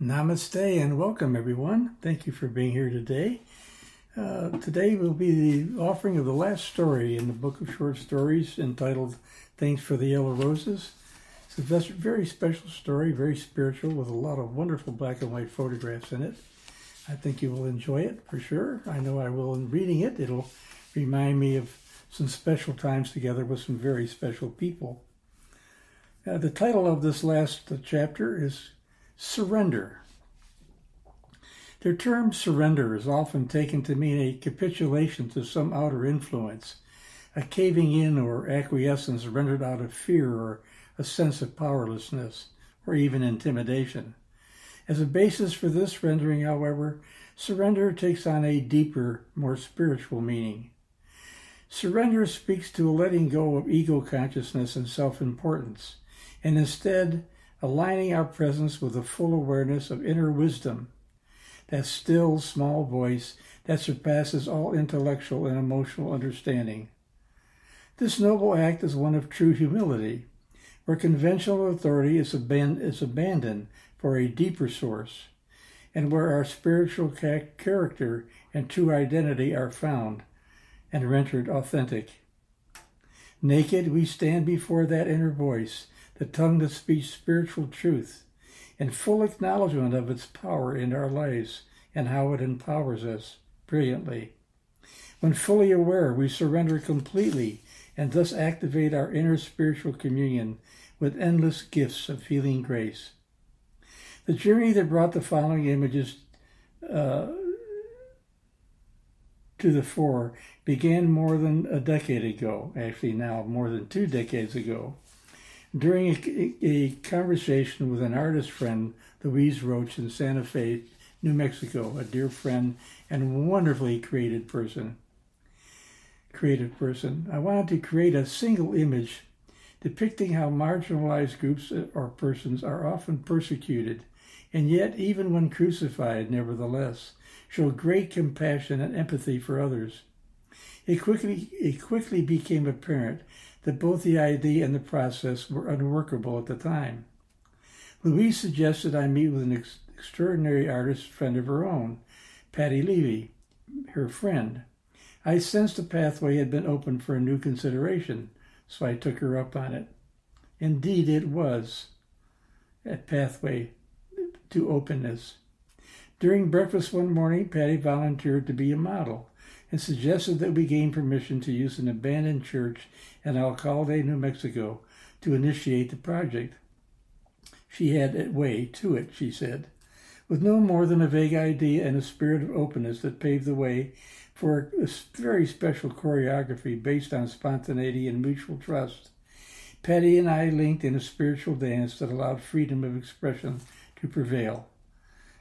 Namaste and welcome, everyone. Thank you for being here today. Uh, today will be the offering of the last story in the book of short stories entitled Thanks for the Yellow Roses. It's a very special story, very spiritual, with a lot of wonderful black and white photographs in it. I think you will enjoy it for sure. I know I will in reading it. It'll remind me of some special times together with some very special people. Uh, the title of this last chapter is Surrender. The term surrender is often taken to mean a capitulation to some outer influence, a caving in or acquiescence rendered out of fear or a sense of powerlessness, or even intimidation. As a basis for this rendering, however, surrender takes on a deeper, more spiritual meaning. Surrender speaks to a letting go of ego consciousness and self importance, and instead aligning our presence with the full awareness of inner wisdom, that still small voice that surpasses all intellectual and emotional understanding. This noble act is one of true humility, where conventional authority is, aban- is abandoned for a deeper source, and where our spiritual ca- character and true identity are found and rendered authentic. Naked, we stand before that inner voice the tongue that speaks spiritual truth, in full acknowledgement of its power in our lives and how it empowers us brilliantly. When fully aware, we surrender completely and thus activate our inner spiritual communion with endless gifts of healing grace. The journey that brought the following images uh, to the fore began more than a decade ago, actually, now more than two decades ago during a, a, conversation with an artist friend, Louise Roach in Santa Fe, New Mexico, a dear friend and wonderfully creative person. Creative person. I wanted to create a single image depicting how marginalized groups or persons are often persecuted, and yet, even when crucified, nevertheless, show great compassion and empathy for others. It quickly, it quickly became apparent that both the idea and the process were unworkable at the time. Louise suggested I meet with an ex- extraordinary artist friend of her own, Patty Levy, her friend. I sensed a pathway had been opened for a new consideration, so I took her up on it. Indeed, it was a pathway to openness. During breakfast one morning, Patty volunteered to be a model and suggested that we gain permission to use an abandoned church in Alcalde, New Mexico, to initiate the project. She had a way to it, she said, with no more than a vague idea and a spirit of openness that paved the way for a very special choreography based on spontaneity and mutual trust. Patty and I linked in a spiritual dance that allowed freedom of expression to prevail.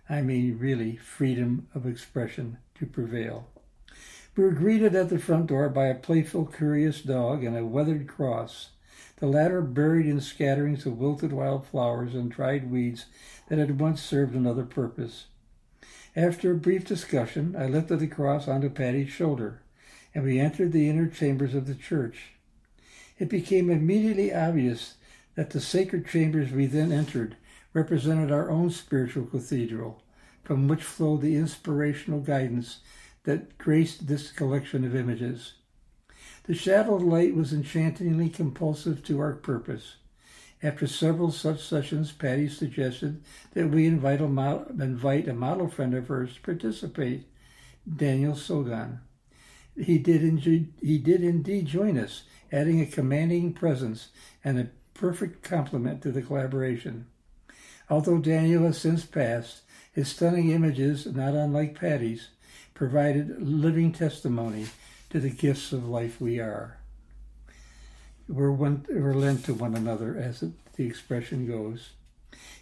I mean, really, freedom of expression to prevail. We were greeted at the front door by a playful, curious dog and a weathered cross, the latter buried in scatterings of wilted wild flowers and dried weeds that had once served another purpose. After a brief discussion, I lifted the cross onto Patty's shoulder, and we entered the inner chambers of the church. It became immediately obvious that the sacred chambers we then entered represented our own spiritual cathedral, from which flowed the inspirational guidance that graced this collection of images. The shadowed light was enchantingly compulsive to our purpose. After several such sessions, Patty suggested that we invite a, model, invite a model friend of hers to participate, Daniel Sogan. He did, he did indeed join us, adding a commanding presence and a perfect complement to the collaboration. Although Daniel has since passed, his stunning images, not unlike Patty's, provided living testimony to the gifts of life we are. We're, one, we're lent to one another, as the expression goes.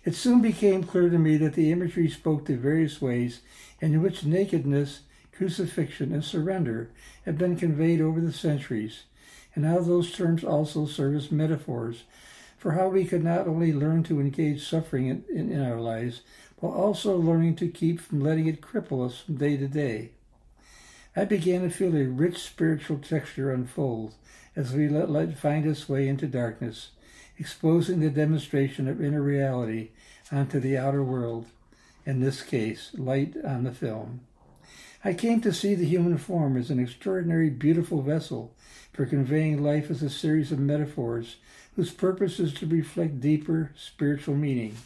It soon became clear to me that the imagery spoke to various ways in which nakedness, crucifixion, and surrender had been conveyed over the centuries, and how those terms also serve as metaphors for how we could not only learn to engage suffering in, in, in our lives, while also learning to keep from letting it cripple us from day to day. I began to feel a rich spiritual texture unfold as we let light find its way into darkness, exposing the demonstration of inner reality onto the outer world. in this case, light on the film. I came to see the human form as an extraordinary, beautiful vessel for conveying life as a series of metaphors whose purpose is to reflect deeper spiritual meaning.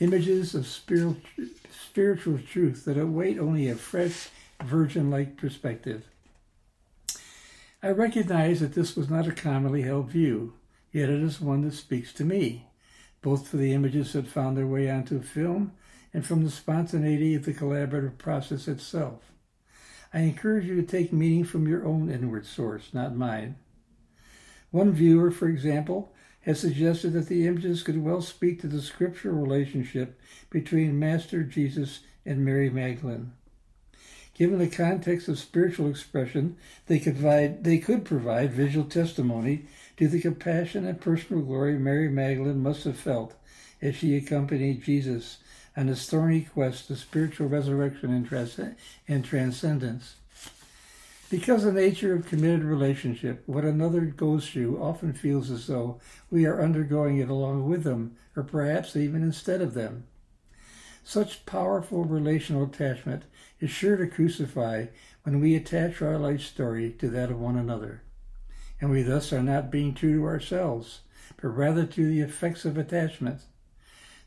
Images of spiritual truth that await only a fresh, virgin like perspective. I recognize that this was not a commonly held view, yet it is one that speaks to me, both for the images that found their way onto film and from the spontaneity of the collaborative process itself. I encourage you to take meaning from your own inward source, not mine. One viewer, for example, has suggested that the images could well speak to the scriptural relationship between Master Jesus and Mary Magdalene. Given the context of spiritual expression, they could provide, they could provide visual testimony to the compassion and personal glory Mary Magdalene must have felt as she accompanied Jesus on his thorny quest to spiritual resurrection and, trans- and transcendence. Because the nature of committed relationship, what another goes through often feels as though we are undergoing it along with them, or perhaps even instead of them. Such powerful relational attachment is sure to crucify when we attach our life story to that of one another. And we thus are not being true to ourselves, but rather to the effects of attachment.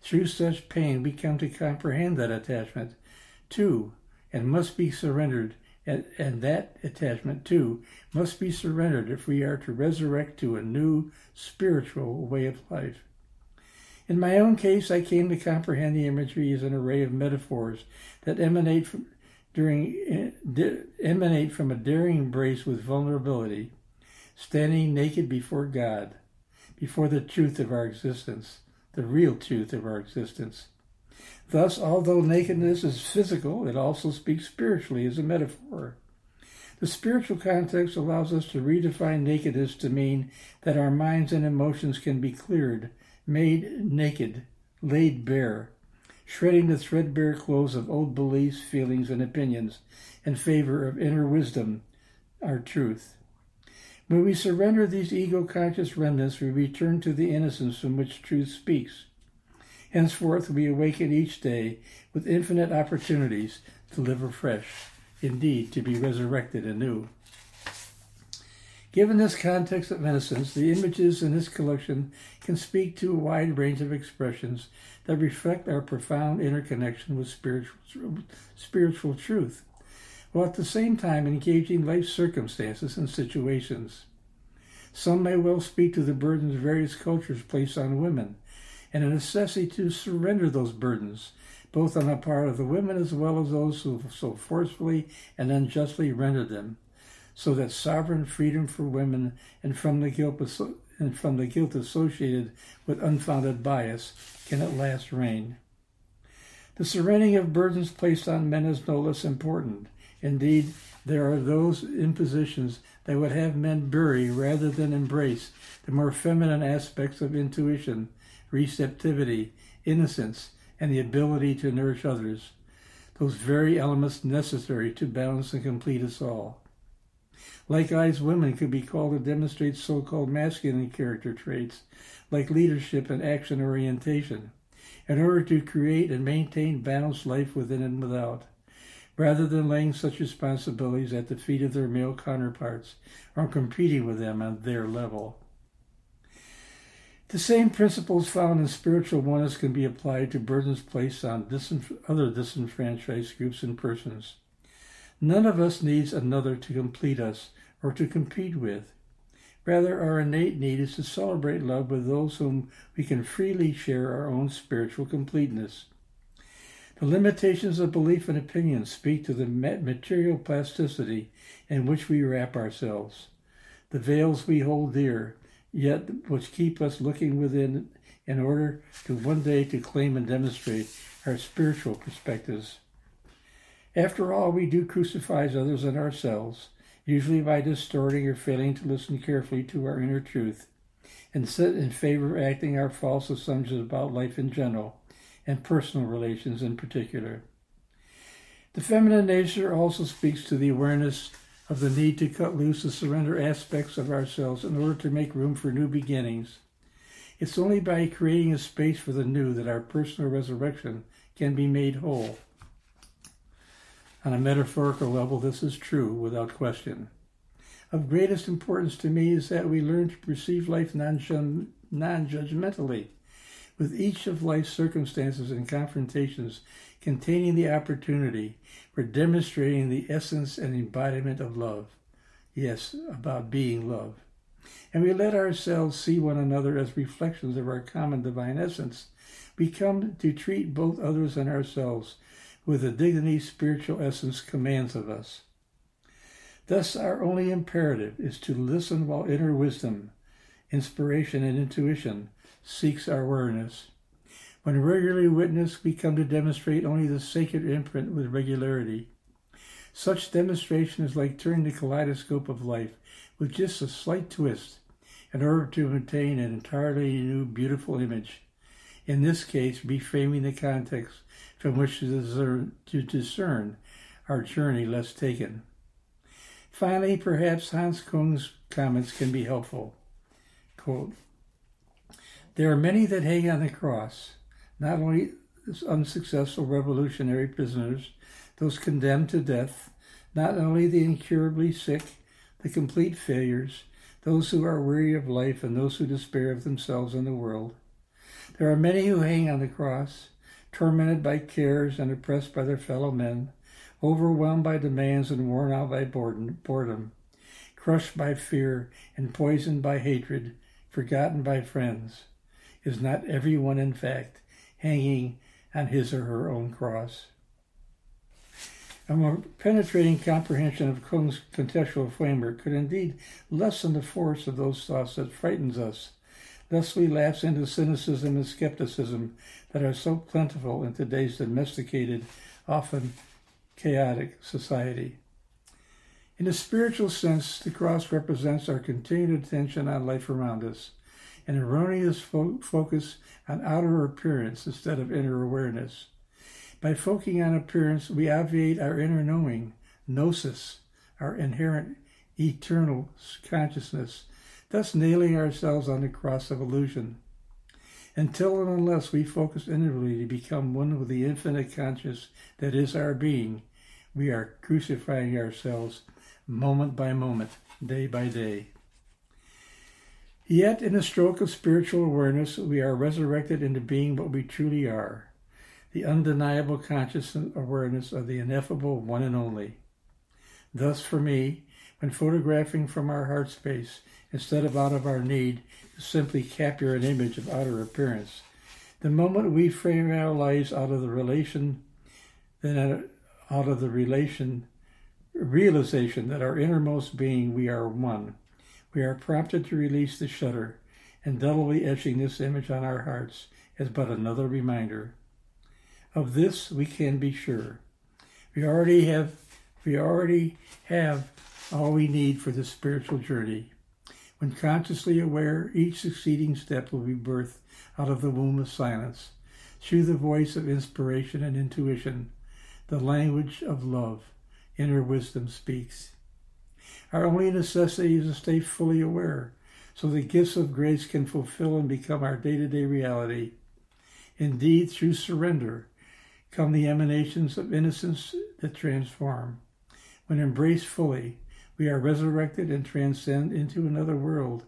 Through such pain, we come to comprehend that attachment, too, and must be surrendered, and, and that attachment, too, must be surrendered if we are to resurrect to a new spiritual way of life. In my own case, I came to comprehend the imagery as an array of metaphors that emanate from, during, eh, emanate from a daring embrace with vulnerability, standing naked before God, before the truth of our existence, the real truth of our existence. Thus, although nakedness is physical, it also speaks spiritually as a metaphor. The spiritual context allows us to redefine nakedness to mean that our minds and emotions can be cleared, made naked, laid bare, shredding the threadbare clothes of old beliefs, feelings, and opinions in favor of inner wisdom, our truth. When we surrender these ego conscious remnants, we return to the innocence from which truth speaks. Henceforth, we awaken each day with infinite opportunities to live afresh, indeed, to be resurrected anew. Given this context of innocence, the images in this collection can speak to a wide range of expressions that reflect our profound interconnection with spiritual, spiritual truth, while at the same time engaging life circumstances and situations. Some may well speak to the burdens various cultures place on women, and a necessity to surrender those burdens, both on the part of the women as well as those who so forcefully and unjustly rendered them so that sovereign freedom for women and from the guilt and from the guilt associated with unfounded bias can at last reign. The surrendering of burdens placed on men is no less important. Indeed, there are those impositions that would have men bury rather than embrace the more feminine aspects of intuition, receptivity, innocence, and the ability to nourish others, those very elements necessary to balance and complete us all. Likewise, women could be called to demonstrate so called masculine character traits like leadership and action orientation in order to create and maintain balanced life within and without, rather than laying such responsibilities at the feet of their male counterparts or competing with them on their level. The same principles found in spiritual oneness can be applied to burdens placed on disenf- other disenfranchised groups and persons. None of us needs another to complete us or to compete with. Rather, our innate need is to celebrate love with those whom we can freely share our own spiritual completeness. The limitations of belief and opinion speak to the material plasticity in which we wrap ourselves, the veils we hold dear, yet which keep us looking within in order to one day to claim and demonstrate our spiritual perspectives. After all, we do crucify others and ourselves, usually by distorting or failing to listen carefully to our inner truth, and sit in favor of acting our false assumptions about life in general, and personal relations in particular. The feminine nature also speaks to the awareness of the need to cut loose the surrender aspects of ourselves in order to make room for new beginnings. It's only by creating a space for the new that our personal resurrection can be made whole. On a metaphorical level, this is true without question. Of greatest importance to me is that we learn to perceive life non judgmentally, with each of life's circumstances and confrontations containing the opportunity for demonstrating the essence and embodiment of love. Yes, about being love. And we let ourselves see one another as reflections of our common divine essence. We come to treat both others and ourselves with the dignity spiritual essence commands of us. Thus, our only imperative is to listen while inner wisdom, inspiration, and intuition seeks our awareness. When regularly witnessed, we come to demonstrate only the sacred imprint with regularity. Such demonstration is like turning the kaleidoscope of life with just a slight twist in order to obtain an entirely new, beautiful image. In this case, reframing the context from which to discern, to discern our journey less taken. Finally, perhaps Hans Kung's comments can be helpful. Quote, there are many that hang on the cross, not only unsuccessful revolutionary prisoners, those condemned to death, not only the incurably sick, the complete failures, those who are weary of life, and those who despair of themselves and the world. There are many who hang on the cross, tormented by cares and oppressed by their fellow men, overwhelmed by demands and worn out by boredom, crushed by fear and poisoned by hatred, forgotten by friends. Is not everyone, in fact, hanging on his or her own cross? A more penetrating comprehension of Kung's contextual framework could indeed lessen the force of those thoughts that frightens us, Thus we lapse into cynicism and skepticism that are so plentiful in today's domesticated, often chaotic society. In a spiritual sense, the cross represents our continued attention on life around us, an erroneous fo- focus on outer appearance instead of inner awareness. By focusing on appearance, we obviate our inner knowing, gnosis, our inherent eternal consciousness, thus nailing ourselves on the cross of illusion. Until and unless we focus inwardly to become one with the infinite conscious that is our being, we are crucifying ourselves moment by moment, day by day. Yet, in a stroke of spiritual awareness, we are resurrected into being what we truly are the undeniable conscious awareness of the ineffable one and only. Thus, for me, when photographing from our heart space, instead of out of our need to simply capture an image of outer appearance, the moment we frame our lives out of the relation, then out of the relation realization that our innermost being we are one, we are prompted to release the shutter, and doubly etching this image on our hearts as but another reminder of this we can be sure. We already have we already have all we need for the spiritual journey. When consciously aware, each succeeding step will be birthed out of the womb of silence, through the voice of inspiration and intuition, the language of love, inner wisdom speaks. Our only necessity is to stay fully aware, so the gifts of grace can fulfill and become our day to day reality. Indeed, through surrender, come the emanations of innocence that transform. When embraced fully, we are resurrected and transcend into another world,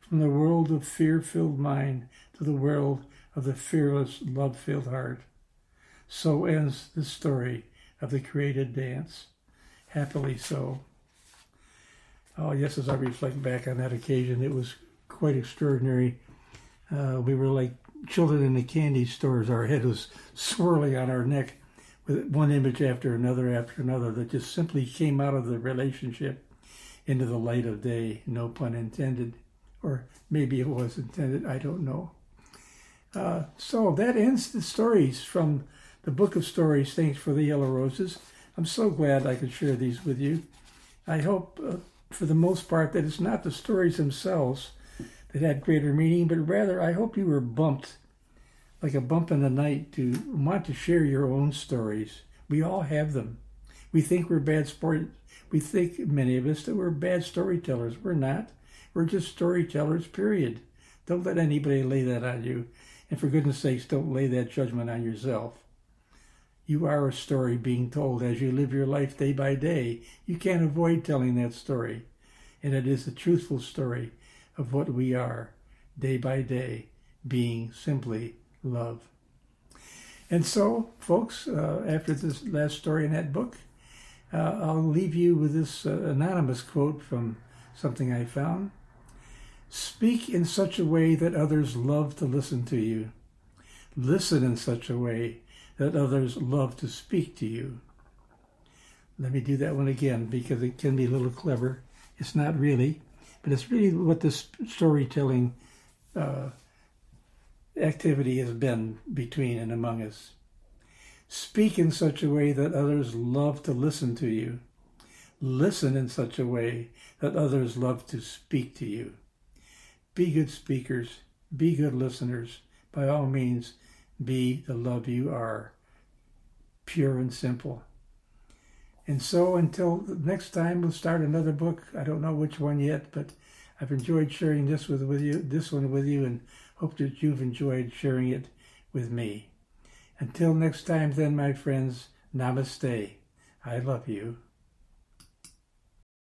from the world of fear filled mind to the world of the fearless, love filled heart. So ends the story of the created dance. Happily so. Oh, yes, as I reflect back on that occasion, it was quite extraordinary. Uh, we were like children in the candy stores, our head was swirling on our neck with one image after another after another that just simply came out of the relationship into the light of day, no pun intended. Or maybe it was intended, I don't know. Uh, so that ends the stories from the Book of Stories. Thanks for the Yellow Roses. I'm so glad I could share these with you. I hope, uh, for the most part, that it's not the stories themselves that had greater meaning, but rather I hope you were bumped like a bump in the night to want to share your own stories. We all have them. We think we're bad sport. We think many of us that we're bad storytellers. We're not. We're just storytellers. Period. Don't let anybody lay that on you, and for goodness sakes, don't lay that judgment on yourself. You are a story being told as you live your life day by day. You can't avoid telling that story. And it is a truthful story of what we are day by day, being simply love. And so, folks, uh, after this last story in that book, uh, I'll leave you with this uh, anonymous quote from something I found. Speak in such a way that others love to listen to you. Listen in such a way that others love to speak to you. Let me do that one again because it can be a little clever. It's not really, but it's really what this storytelling uh, activity has been between and among us. Speak in such a way that others love to listen to you. Listen in such a way that others love to speak to you. Be good speakers. Be good listeners. By all means, be the love you are. Pure and simple. And so until next time, we'll start another book. I don't know which one yet, but I've enjoyed sharing this with, with you, this one with you, and hope that you've enjoyed sharing it with me. Until next time, then, my friends, namaste. I love you.